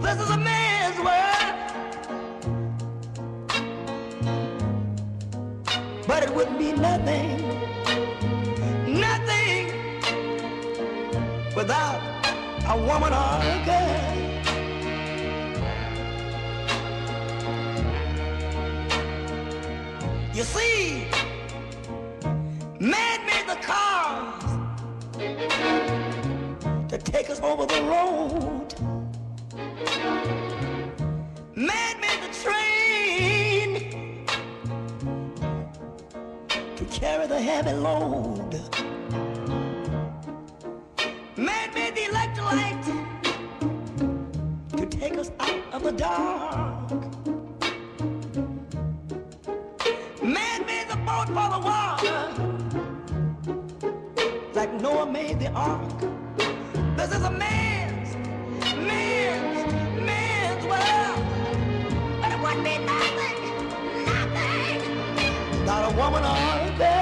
This is a man's world. But it wouldn't be nothing, nothing without a woman or a girl. You see, man made the cars to take us over the road. To carry the heavy load. Man made the electric light to take us out of the dark. Man made the boat for the water, like Noah made the ark. This is a man's, not a woman on a.